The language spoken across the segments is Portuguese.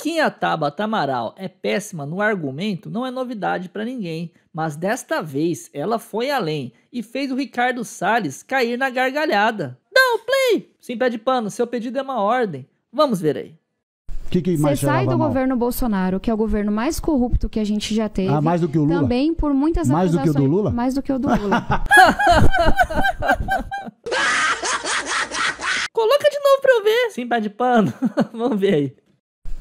Que a Tabata Amaral é péssima no argumento não é novidade para ninguém, mas desta vez ela foi além e fez o Ricardo Salles cair na gargalhada. Dá o play! Sim, pé de pano, seu pedido é uma ordem. Vamos ver aí. O que, que Você mais sai do mal? governo Bolsonaro, que é o governo mais corrupto que a gente já teve. Ah, mais do que o Lula? Também por muitas Mais do que o do acusações- Lula? Mais do que o do Lula. Coloca de novo pra eu ver. Sim, pé de pano. Vamos ver aí.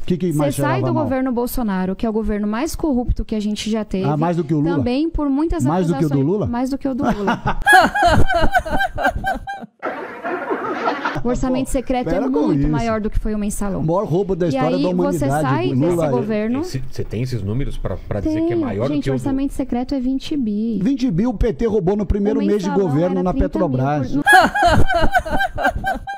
Que, que Você mais sai cheirava do mal? governo Bolsonaro, que é o governo mais corrupto que a gente já teve. Ah, mais do que o Lula? Também por muitas Mais do que o do acusações- Lula? Mais do que o do Lula. o orçamento secreto é Para com muito isso. maior do que foi o mensalão. O maior roubo da E história aí da você humanidade. sai Lula desse aí. governo. Esse- Você tem esses números pra pra dizer que é maior do gente, que o o do... orçamento secreto é 20 bi. 20 mil o PT roubou no primeiro mês de governo na 30 mil Petrobras. por-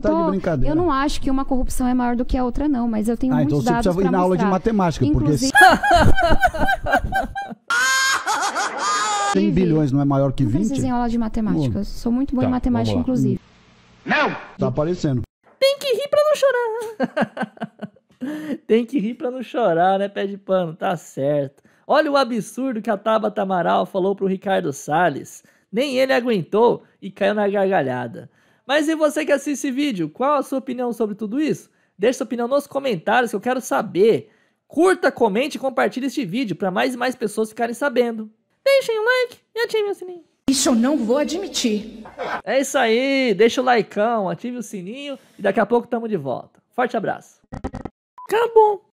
Tá de brincadeira. Eu não acho que uma corrupção é maior do que a outra, não, mas eu tenho Ah, então muitos você dados precisa ir na aula de matemática, porque Inclusive, 100 bilhões não é maior que não 20? precisa em aula de matemática. Eu sou muito boa Tá, em matemática, inclusive. Tá aparecendo. Tem que rir pra não chorar. Tem que rir pra não chorar, né, pé de pano? Tá certo. Olha o absurdo que a Tabata Amaral falou pro Ricardo Salles. Nem ele aguentou e caiu na gargalhada. Mas e você que assiste esse vídeo, qual a sua opinião sobre tudo isso? Deixe sua opinião nos comentários que eu quero saber. Curta, comente e compartilhe este vídeo para mais e mais pessoas ficarem sabendo. Deixem o like e ativem o sininho. Isso eu não vou admitir. É isso aí, deixa o likeão, ative o sininho e daqui a pouco tamo de volta. Forte abraço. Acabou.